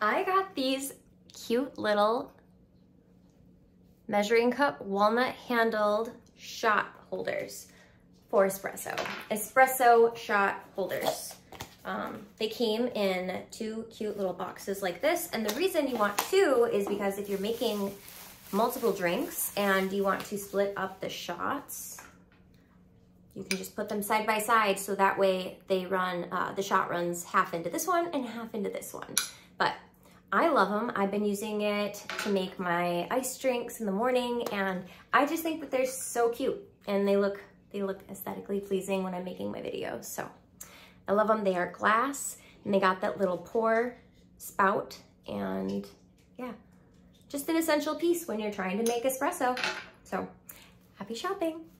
I got these cute little measuring cup walnut handled shot holders for espresso. Espresso shot holders. Um, they came in two cute little boxes like this. And the reason you want two is because if you're making multiple drinks and you want to split up the shots, you can just put them side by side so that way they run, uh, the shot runs half into this one and half into this one. But I love them. I've been using it to make my ice drinks in the morning and I just think that they're so cute and they look they look aesthetically pleasing when I'm making my videos. So I love them. They are glass and they got that little pour spout and yeah, just an essential piece when you're trying to make espresso. So happy shopping.